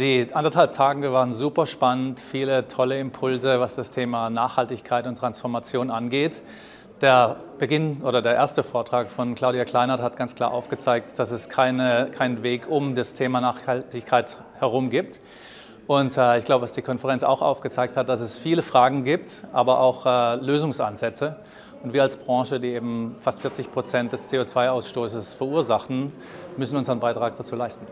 Die anderthalb Tage waren super spannend, viele tolle Impulse, was das Thema Nachhaltigkeit und Transformation angeht. Der Beginn oder der erste Vortrag von Claudia Kleinert hat ganz klar aufgezeigt, dass es keine, keinen Weg um das Thema Nachhaltigkeit herum gibt. Und äh, ich glaube, was die Konferenz auch aufgezeigt hat, dass es viele Fragen gibt, aber auch äh, Lösungsansätze. Und wir als Branche, die eben fast 40 Prozent des CO2-Ausstoßes verursachen, müssen unseren Beitrag dazu leisten.